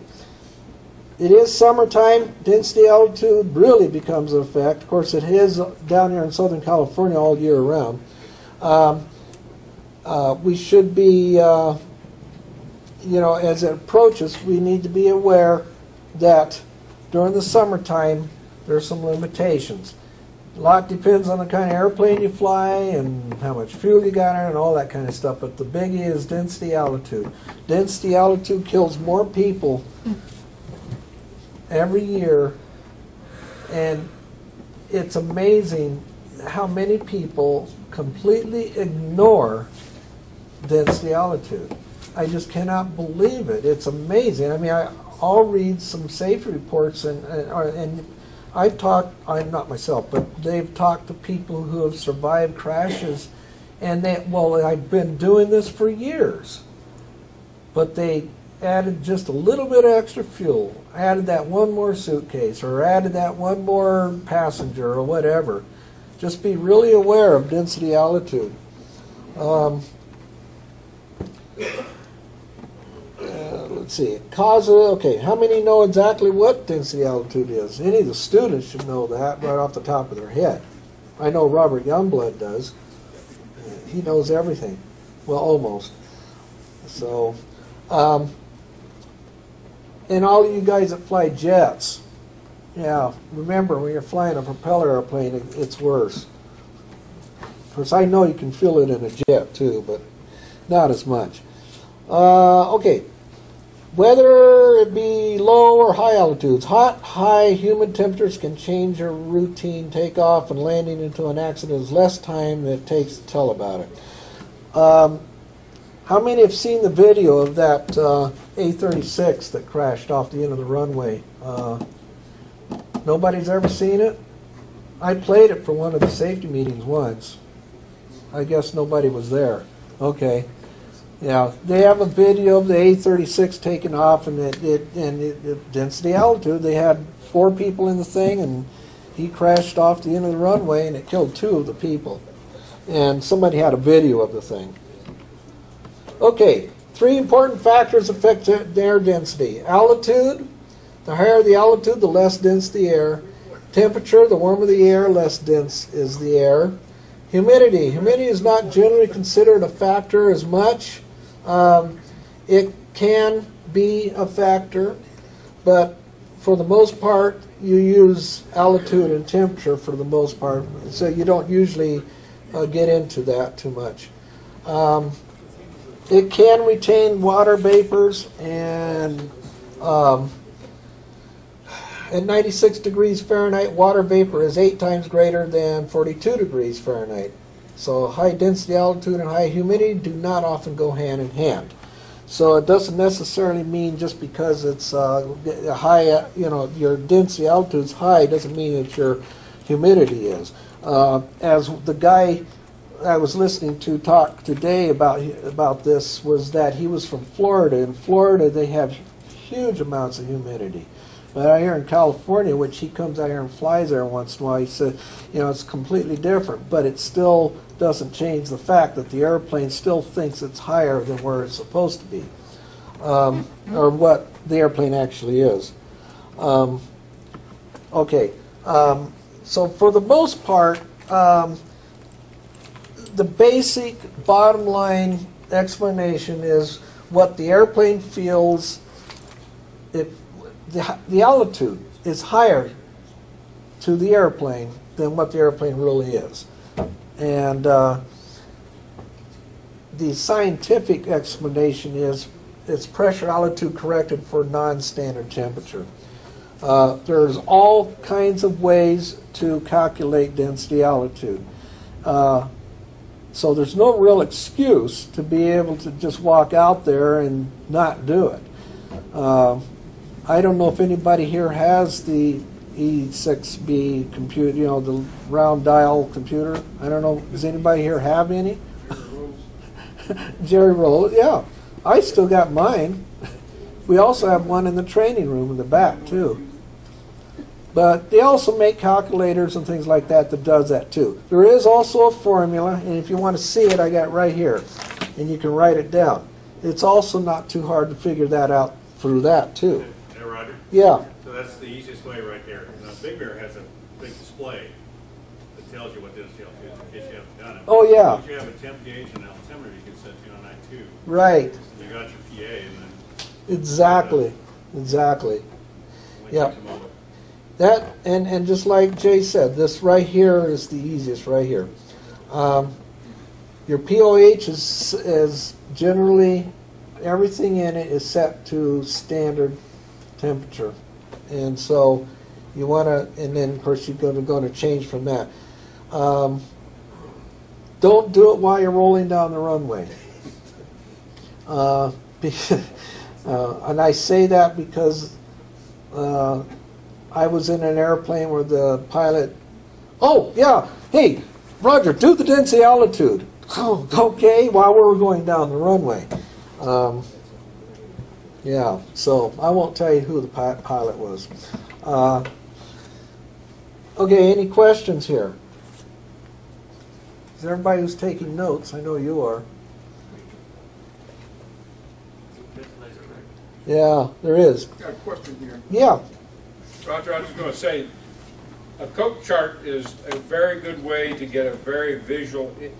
it is summertime. Density altitude really becomes an effect. Of course, it is down here in Southern California all year round. Um, uh, we should be, uh, you know, as it approaches, we need to be aware that during the summertime there's some limitations. A lot depends on the kind of airplane you fly and how much fuel you got in and all that kind of stuff. But the biggie is density altitude. Density altitude kills more people every year, and it's amazing how many people completely ignore density altitude. I just cannot believe it. It's amazing. I mean, I, I'll read some safety reports and, and, and I've talked, I'm not myself, but they've talked to people who have survived crashes, and they, well, I've been doing this for years, but they added just a little bit of extra fuel, added that one more suitcase, or added that one more passenger, or whatever. Just be really aware of density altitude. Um, uh, let's see. Cause okay, how many know exactly what density altitude is? Any of the students should know that right off the top of their head. I know Robert Youngblood does. He knows everything. Well, almost. So, um, and all of you guys that fly jets, yeah, remember when you're flying a propeller airplane, it, it's worse. Of course, I know you can feel it in a jet too, but not as much. Uh, okay, whether it be low or high altitudes, hot, high, humid temperatures can change your routine takeoff and landing into an accident is less time it takes to tell about it. Um, how many have seen the video of that uh, A-36 that crashed off the end of the runway? Uh, nobody's ever seen it? I played it for one of the safety meetings once. I guess nobody was there. Okay. Yeah, they have a video of the A-36 taking off, and it, it and it, it, density altitude. They had four people in the thing, and he crashed off the end of the runway, and it killed two of the people. And somebody had a video of the thing. Okay, three important factors affect air density: altitude. The higher the altitude, the less dense the air. Temperature: the warmer the air, less dense is the air. Humidity. Humidity is not generally considered a factor as much. Um, it can be a factor, but for the most part, you use altitude and temperature for the most part, so you don't usually uh, get into that too much. Um, it can retain water vapors and um, at 96 degrees Fahrenheit, water vapor is eight times greater than 42 degrees Fahrenheit. So high density altitude and high humidity do not often go hand in hand. So it doesn't necessarily mean just because it's uh, high, uh, you know, your density altitude is high doesn't mean that your humidity is. Uh, as the guy I was listening to talk today about about this was that he was from Florida. In Florida, they have huge amounts of humidity. But out here in California, which he comes out here and flies there once in a while, he said, you know, it's completely different. But it still doesn't change the fact that the airplane still thinks it's higher than where it's supposed to be, um, or what the airplane actually is. Um, okay, um, so for the most part, um, the basic bottom line explanation is what the airplane feels if the, the altitude is higher to the airplane than what the airplane really is. And uh, the scientific explanation is it's pressure altitude corrected for non-standard temperature. Uh, there's all kinds of ways to calculate density altitude. Uh, so there's no real excuse to be able to just walk out there and not do it. Uh, I don't know if anybody here has the E6B computer, you know, the round dial computer. I don't know, does anybody here have any? Jerry Roll, yeah. I still got mine. We also have one in the training room in the back too. But they also make calculators and things like that that does that too. There is also a formula, and if you want to see it, I got right here, and you can write it down. It's also not too hard to figure that out through that too. Roger? Yeah, So that's the easiest way right there. Now, Big Bear has a big display that tells you what this tells you, in case you haven't done it. Oh, yeah. If you have a temp gauge and altimeter, you can set you on that too. right. You got your PA and then. Exactly. Exactly. when Yeah. takes a moment. That and and just like Jay said, this right here is the easiest right here. Um, your POH is is generally everything in it is set to standard temperature, and so you want to, and then of course you're going to go to change from that. Um, don't do it while you're rolling down the runway. Uh, uh, and I say that because. Uh, I was in an airplane where the pilot, oh, yeah, hey, Roger, do the density altitude. Oh, okay, while we were going down the runway. Um, yeah, so I won't tell you who the pi- pilot was. Uh, okay, any questions here? Is everybody who's taking notes? I know you are. Yeah, there is. Got a question here. Yeah, Roger, I was gonna say, a Koch chart is a very good way to get a very visual i-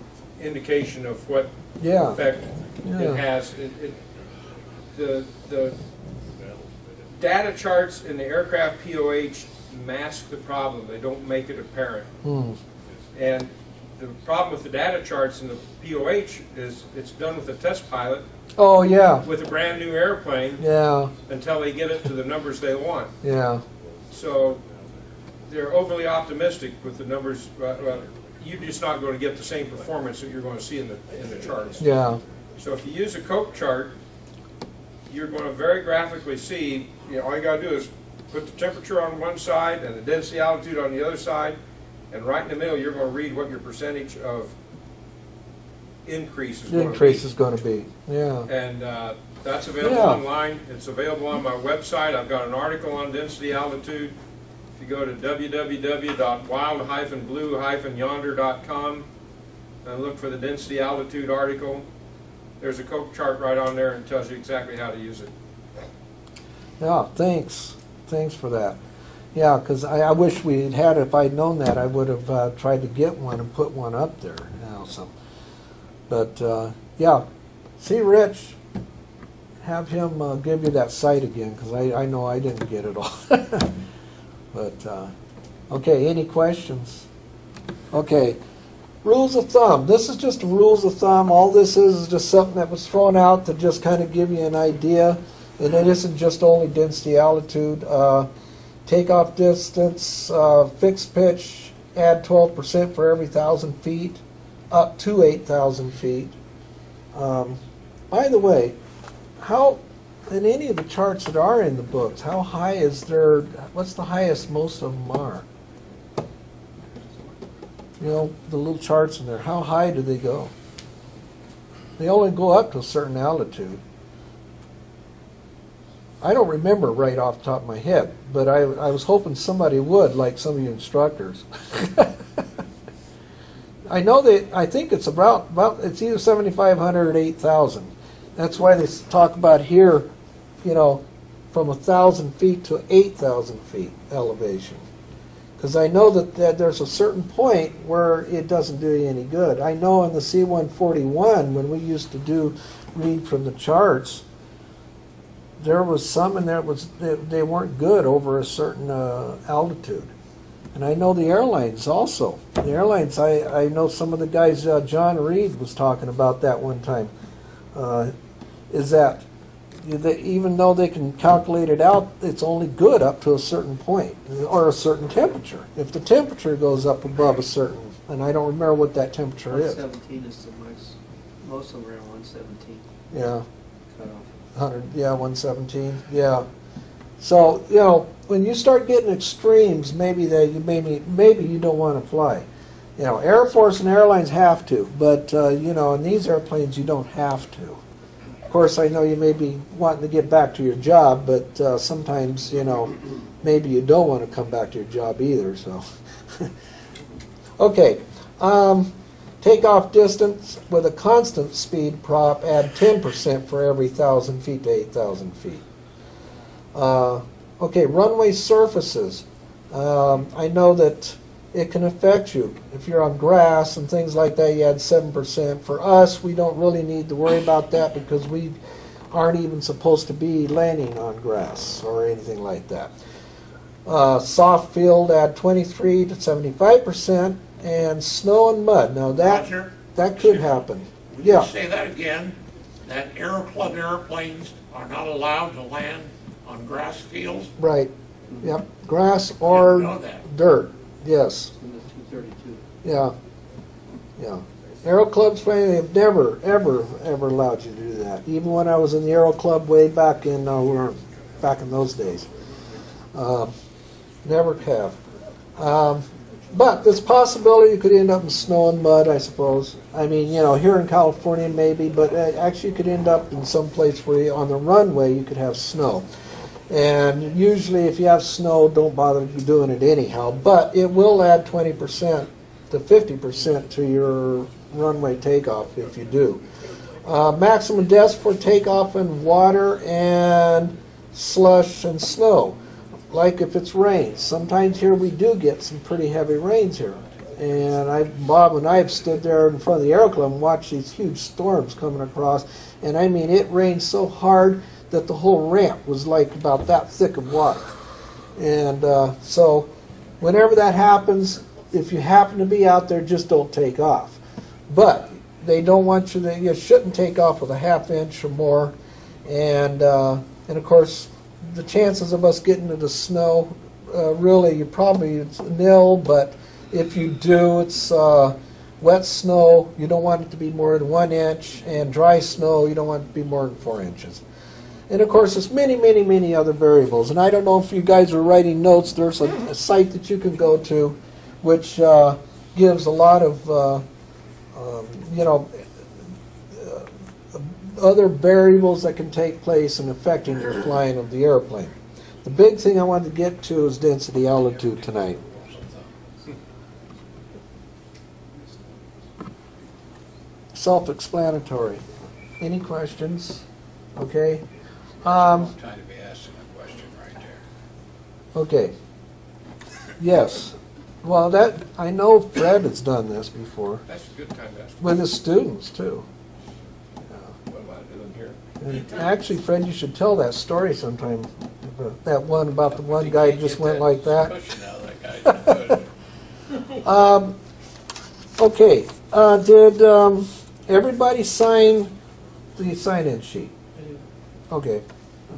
indication of what yeah, effect Yeah. it has. It, it, the, the data charts in the aircraft POH mask the problem, they don't make it apparent. hmm, And the problem with the data charts in the POH is it's done with a test pilot oh, yeah, with a brand new airplane yeah, until they get it to the numbers they want. yeah. So they're overly optimistic with the numbers. uh, You're just not going to get the same performance that you're going to see in the, in the charts. Yeah, So if you use a Koch chart, you're going to very graphically see, you know, all you got to do is put the temperature on one side and the density altitude on the other side, and right in the middle, you're going to read what your percentage of increase is the going to be. increase is going to be, yeah. And uh, that's available Yeah. online. It's available on my website. I've got an article on density altitude. If you go to www.wild-blue-yonder.com and look for the density altitude article, there's a Koch chart right on there and tells you exactly how to use it. Yeah, thanks. Thanks for that. Yeah, because I, I wish we had had. If I'd known that, I would have uh, tried to get one and put one up there. Know, so. But uh, yeah, see Rich, have him uh, give you that site again because I, I know I didn't get it all. but uh, okay, any questions? Okay, rules of thumb. This is just rules of thumb. All this is is just something that was thrown out to just kind of give you an idea. And it isn't just only density altitude. Uh, takeoff distance, uh, fixed pitch, add 12% for every 1,000 feet, up to 8,000 feet. Um, by the way, how, in any of the charts that are in the books, how high is their, what's the highest most of them are? You know, the little charts in there, how high do they go? They only go up to a certain altitude. I don't remember right off the top of my head, but I, I was hoping somebody would, like some of you instructors. I know that I think it's about about it's either seventy five hundred or eight thousand. That's why they talk about here, you know, from thousand feet to eight thousand feet elevation. Because I know that, that there's a certain point where it doesn't do you any good. I know in the C one forty one when we used to do read from the charts, there was some in there was they, they weren't good over a certain uh, altitude, And I know the airlines also. The airlines, I, I know some of the guys, uh, John Reed was talking about that one time. Uh, is that they, even though they can calculate it out, it's only good up to a certain point or a certain temperature. If the temperature goes up above a certain, and I don't remember what that temperature One is. 117 is the most, most of them are on one seventeen Yeah. cutoff. Hundred, yeah, one seventeen, yeah. So, you know, when you start getting extremes, maybe that you maybe maybe you don't want to fly. You know, Air Force and airlines have to, but uh, you know, in these airplanes you don't have to. Course, I know you may be wanting to get back to your job, but uh, sometimes you know, maybe you don't want to come back to your job either. So, okay. Um, Takeoff distance with a constant speed prop, add 10% for every 1,000 feet to 8,000 feet. Uh, okay, runway surfaces. Um, I know that it can affect you. If you're on grass and things like that, you add 7%. For us, we don't really need to worry about that because we aren't even supposed to be landing on grass or anything like that. Uh, soft field, add 23 to 75%. And snow and mud. Now that Roger, that could happen. Yeah. say that again? That Aero Club airplanes are not allowed to land on grass fields? Right. Yep. Grass or dirt. Yes. In the two thirty-two. Yeah. Yeah. Aero clubs, frankly, have never, ever, ever allowed you to do that. Even when I was in the Aero Club way back in, uh, back in those days. Um, never have. Um, but there's a possibility you could end up in snow and mud, I suppose. I mean, you know, here in California maybe, but uh, actually you could end up in some place where you, on the runway you could have snow. And usually if you have snow, don't bother doing it anyhow. But it will add 20% to 50% to your runway takeoff if you do. Uh, maximum depth for takeoff in water and slush and snow. Like if it's rain. Sometimes here we do get some pretty heavy rains here. And I, Bob and I have stood there in front of the Aero Club and watched these huge storms coming across. And I mean, it rained so hard that the whole ramp was like about that thick of water. And uh, so, whenever that happens, if you happen to be out there, just don't take off. But they don't want you to, you shouldn't take off with a half inch or more. And, uh, and of course, the chances of us getting into snow, uh, really, you probably, it's nil, but if you do, it's uh, wet snow, you don't want it to be more than one inch, and dry snow, you don't want it to be more than four inches. And of course, there's many, many, many other variables. And I don't know if you guys are writing notes. There's a, a site that you can go to, which uh, gives a lot of, uh, um, you know, uh, other variables that can take place in affecting your flying of the airplane. The big thing I wanted to get to is density altitude tonight. Self-explanatory. Any questions? Okay. Um, Trying to be asking a question right there. Okay. Yes. Well, that, I know Fred has done this before, That's a good time to ask. with his students too. What am I doing here? And actually, Fred, you should tell that story sometime. That one about the one guy just went like that. Cushion out that guy's good. Um, okay, uh, did, um, everybody sign the sign-in sheet? Okay.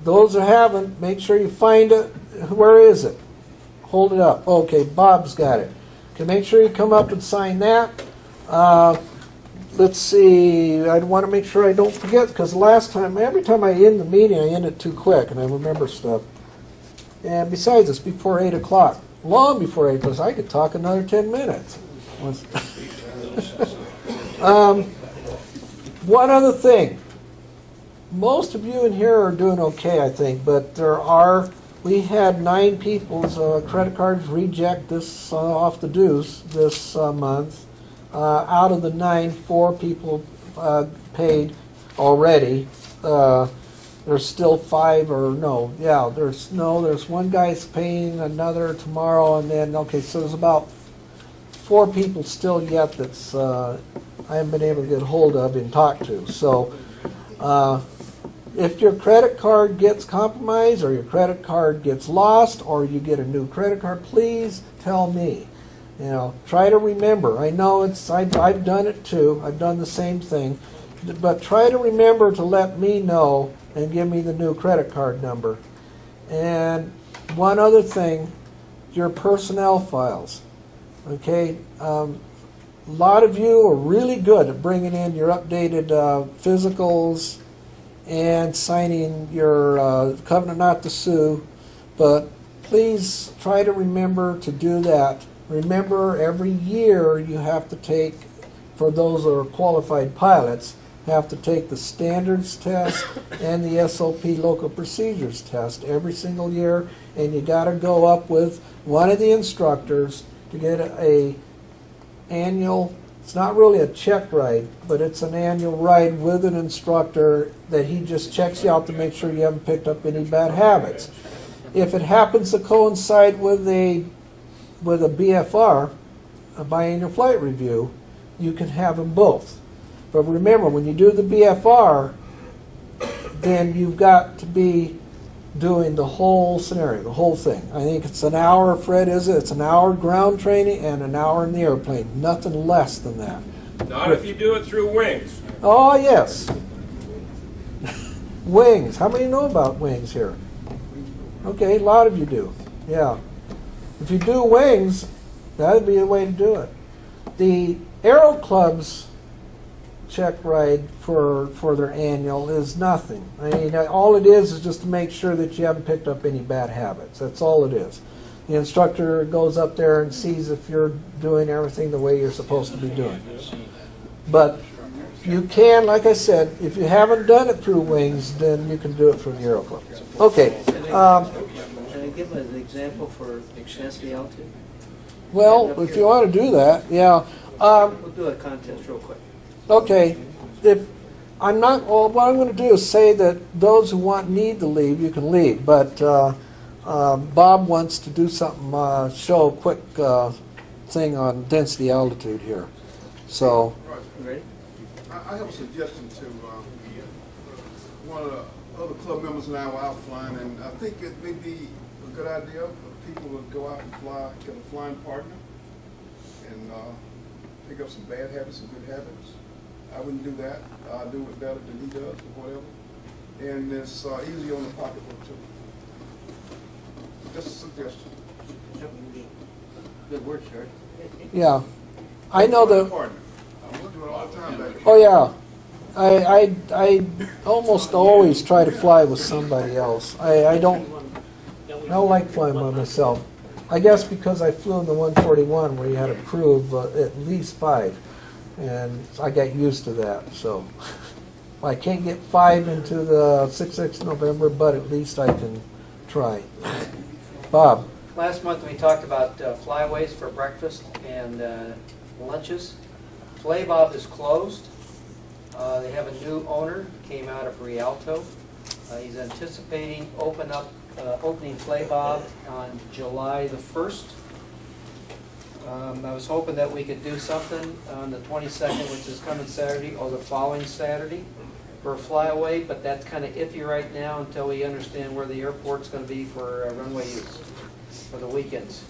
Those who haven't, make sure you find it. Where is it? Hold it up. Okay, Bob's got it. Okay, make sure you come up and sign that. Uh, let's see, I want to make sure I don't forget, because last time, every time I end the meeting, I end it too quick, and I remember stuff. And besides, it's before 8 o'clock. Long before 8 o'clock. I could talk another 10 minutes. um, one other thing. Most of you in here are doing okay, I think, but there are, we had nine people's uh, credit cards reject this uh, off the dues this uh, month. Uh, out of the nine, four people uh, paid already. Uh, there's still five or no, yeah, there's no, there's one guy's paying another tomorrow and then, okay, so there's about four people still yet that's, I haven't been able to get hold of and talk to. So, if your credit card gets compromised or your credit card gets lost or you get a new credit card, please tell me. You know, try to remember. I know it's I've, I've done it too. I've done the same thing, but try to remember to let me know and give me the new credit card number. And one other thing, your personnel files. Okay, um, a lot of you are really good at bringing in your updated uh, physicals and signing your uh, covenant not to sue, but please try to remember to do that. Remember, every year you have to take, for those that are qualified pilots, have to take the standards test and the SOP local procedures test every single year, and you got to go up with one of the instructors to get a annual. It's not really a check ride, but it's an annual ride with an instructor that he just checks you out to make sure you haven't picked up any bad habits. If it happens to coincide with a with a BFR, a biannual flight review, you can have them both. But remember, when you do the BFR, then you've got to be doing the whole scenario, the whole thing. I think it's an hour, Fred, is it? It's an hour ground training and an hour in the airplane, nothing less than that. Not if you do it through wings. Oh, yes. wings. How many know about wings here? Okay, a lot of you do. Yeah. If you do wings, that'd be the way to do it. The Aero Club's check ride for for their annual is nothing. I mean, all it is is just to make sure that you haven't picked up any bad habits. That's all it is. The instructor goes up there and sees if you're doing everything the way you're supposed to be doing. But you can, like I said, if you haven't done it through wings, then you can do it from the Club. Okay. Um, Can I give an example for density altitude? well, if you want to do that, yeah. Um, We'll do a contest real quick. Okay, if, I'm not, well, what I'm gonna do is say that those who want, need to leave, you can leave, but, uh, uh, Bob wants to do something, uh, show a quick, uh, thing on density altitude here. So, ready? I, have a suggestion to, um, one of the other club members and I were out flying, and I think it may be a good idea for people to go out and fly, get a flying partner, and, uh, pick up some bad habits and good habits. I wouldn't do that. I do it better than he does, or whatever. And it's, uh, easy on the pocketbook too. Just a suggestion. Good word, sir. yeah. I know Flying that, Partner. I do it all the oh, yeah. I, I, I almost always try to fly with somebody else. I, I don't, I don't like flying by myself. I guess because I flew in the 141 where you had a crew of uh, at least five, and I got used to that. So I can't get five into the 66 November, but at least I can try. Bob, Last month, we talked about uh, flyways for breakfast and uh, lunches. Flabob is closed. Uh, They have a new owner, came out of Rialto. Uh, He's anticipating open up, uh, opening Flabob on July the 1st. Um, I was hoping that we could do something on the 22nd, which is coming Saturday, or the following Saturday for a flyaway, but that's kind of iffy right now until we understand where the airport's going to be for uh, runway use for the weekends.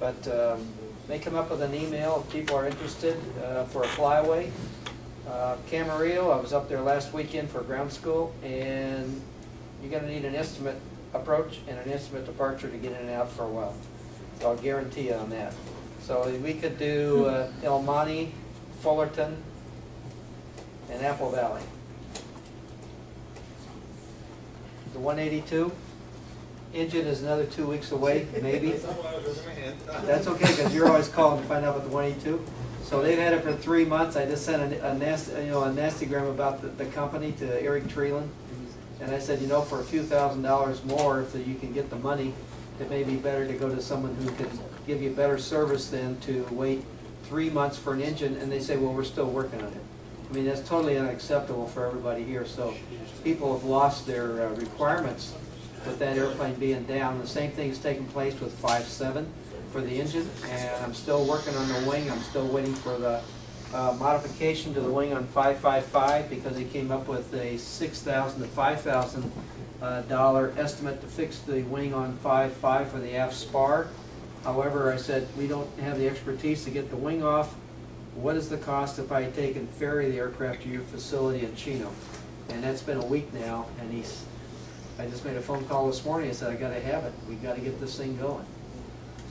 But um, they come up with an email if people are interested uh, for a flyaway. Uh, Camarillo, I was up there last weekend for ground school, and you're going to need an estimate approach and an estimate departure to get in and out for a while. So I'll guarantee you on that. So we could do uh, El Monte, Fullerton, and Apple Valley. The 182, engine is another two weeks away, maybe. That's okay, because you're always calling to find out about the 182. So they've had it for three months. I just sent a, a nasty, you know, a nastygram about the, the company to Eric Treeland. And I said, you know, for a few thousand dollars more, if you can get the money, it may be better to go to someone who can give you better service than to wait three months for an engine, and they say, well, we're still working on it. I mean, that's totally unacceptable for everybody here, so people have lost their uh, requirements with that airplane being down. The same thing is taking place with 5.7 for the engine, and I'm still working on the wing. I'm still waiting for the uh, modification to the wing on 555 because he came up with a 6,000 to 5,000 uh, dollar estimate to fix the wing on 5.5 for the aft spar. However, I said, we don't have the expertise to get the wing off. What is the cost if I take and ferry the aircraft to your facility in Chino? And that's been a week now, and he's, I just made a phone call this morning, I said, I gotta have it, we gotta get this thing going.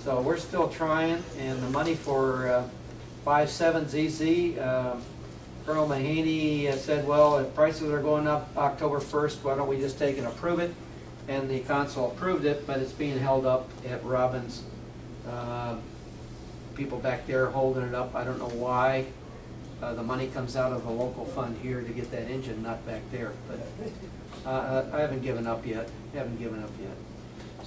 So we're still trying, and the money for uh, five seven ZZ, uh, Colonel Mahaney uh, said, well, if prices are going up October first, why don't we just take and approve it? And the council approved it, but it's being held up at Robins. Uh, People back there holding it up, I don't know why. Uh, The money comes out of the local fund here to get that engine, not back there, but uh, I haven't given up yet, haven't given up yet.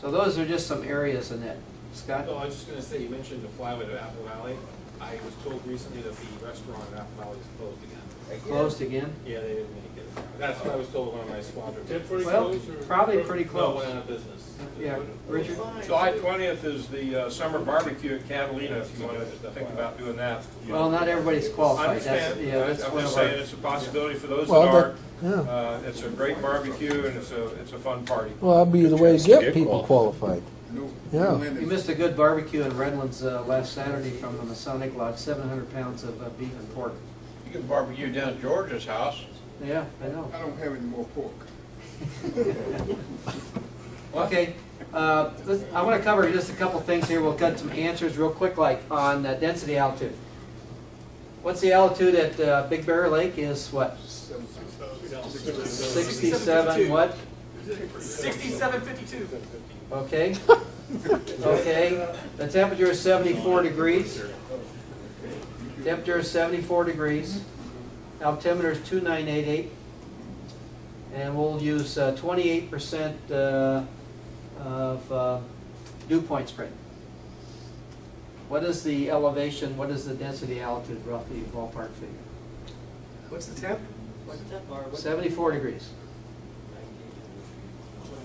So those are just some areas in it. Scott? No, I was just gonna say, you mentioned the flyway to Apple Valley. I was told recently that the restaurant at Apple Valley is closed again. Closed again? Yeah, they didn't make it. That's what I was told one of my squadron. Well, probably pretty No, close. went out of business. Yeah, Richard? July twentieth is the uh, summer barbecue at Catalina, if you want to think about doing that. Well, not everybody's I qualified. That's, understand, yeah, that's I'm one just of our. saying, it's a possibility for those that Well, are. but- yeah. Uh, It's a great barbecue and it's a, it's a fun party. Well, that'd be the way to get people qualified. No, Yeah. You missed a good barbecue in Redlands uh, last Saturday from the Masonic Lodge, seven hundred pounds of uh, beef and pork. You can barbecue down at George's house. Yeah, I know. I don't have any more pork. Okay, uh, I want to cover just a couple things here. We'll get some answers real quick, like on uh, density altitude. What's the altitude at uh, Big Bear Lake is what? Sixty-seven, what? Sixty-seven fifty-two. Okay. Okay, the temperature is seventy-four degrees. Temperature is seventy-four degrees. Altimeter is two nine eight eight. And we'll use uh, twenty-eight percent uh, of uh, dew point spread. What is the elevation, what is the density altitude roughly ballpark figure? What's the temp? What's the temp, Laura? Seventy-four degrees.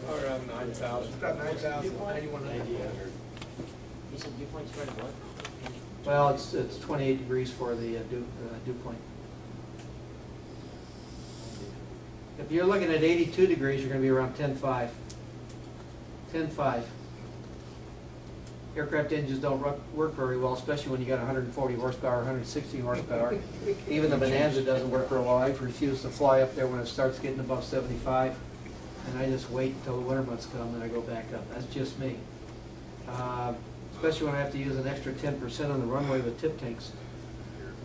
Around nine thousand. About nine thousand, ninety-one ninety. You said dew point spread what? Well, it's, it's twenty-eight degrees for the uh, dew, uh, dew point. If you're looking at eighty-two degrees, you're gonna be around ten-five. Ten-five. Aircraft engines don't work very well, especially when you got hundred and forty horsepower, hundred and sixty horsepower. Even the Bonanza doesn't work real well. I've refused to fly up there when it starts getting above seventy-five. And I just wait until the winter months come and I go back up. That's just me. Uh, Especially when I have to use an extra ten percent on the runway with tip tanks.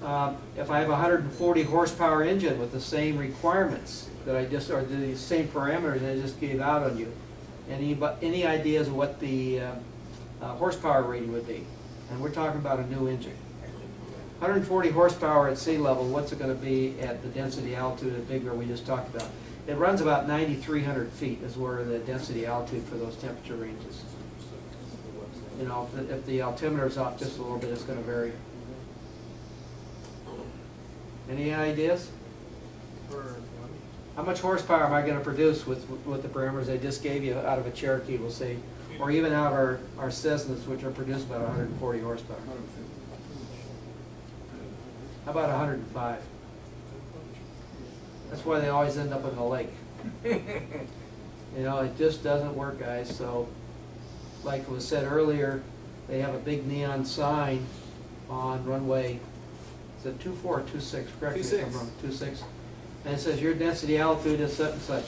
Um, If I have a hundred and forty horsepower engine with the same requirements that I just, or the same parameters that I just gave out on you, any, any ideas of what the uh, uh, horsepower rating would be? And we're talking about a new engine. Hundred and forty horsepower at sea level, what's it gonna be at the density altitude at Big Bear we just talked about? It runs about ninety-three hundred feet is where the density altitude for those temperature ranges. You know, if the- if the altimeter's off just a little bit, it's gonna vary. Any ideas? How much horsepower am I gonna produce with, with the parameters I just gave you out of a Cherokee, we'll see, or even out of our, our Cessnas, which are produced about hundred and forty horsepower? How about hundred and five? That's why they always end up in the lake. You know, it just doesn't work, guys, so, like was said earlier, they have a big neon sign on runway, is it two four or two six, correct me if I'm 26. wrong, two six? And it says your density altitude is such and such.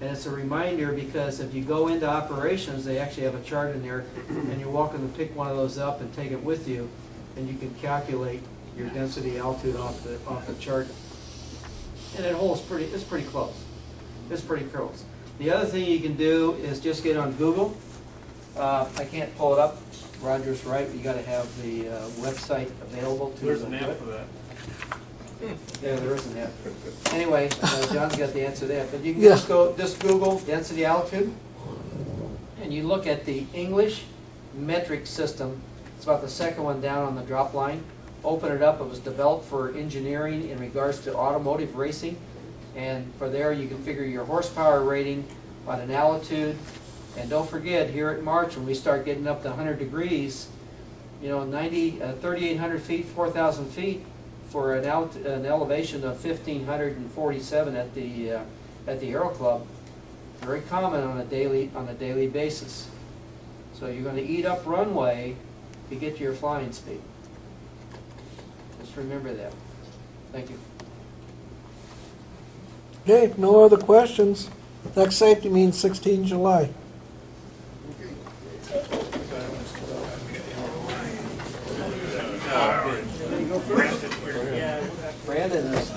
And it's a reminder because if you go into operations, they actually have a chart in there, and you're welcome to pick one of those up and take it with you, and you can calculate your density altitude off the, off the chart. And it holds pretty, it's pretty close. It's pretty close. The other thing you can do is just get on Google. Uh, I can't pull it up, Roger's right, you gotta have the, uh, website available to. There's the- an app for that. Yeah, there is an app. Anyway, uh, John's got the answer to that, but you can just go, just Google density altitude, and you look at the English metric system, it's about the second one down on the drop line. Open it up, it was developed for engineering in regards to automotive racing, and for there, you can figure your horsepower rating on an altitude. And don't forget, here at March, when we start getting up to hundred degrees, you know, 90, uh, 3,800 feet, 4,000 feet for an, alt, an elevation of 1,547 at the, uh, at the Aero Club. Very common on a daily, on a daily basis. So you're gonna eat up runway to get to your flying speed. Just remember that. Thank you. Okay, no other questions, next safety means 16 July. Brandon is